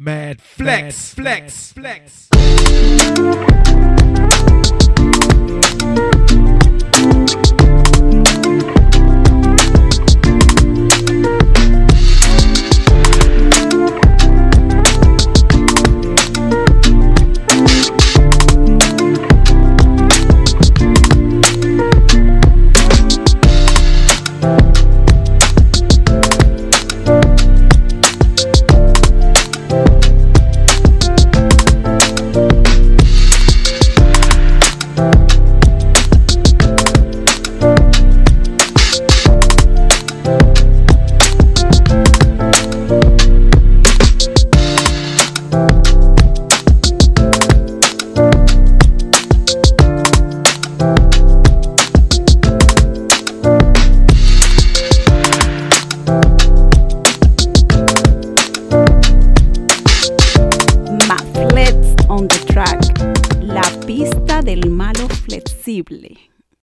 Mad Flex, Flex, Flex. Maflets on the track. La pista del malo flexible.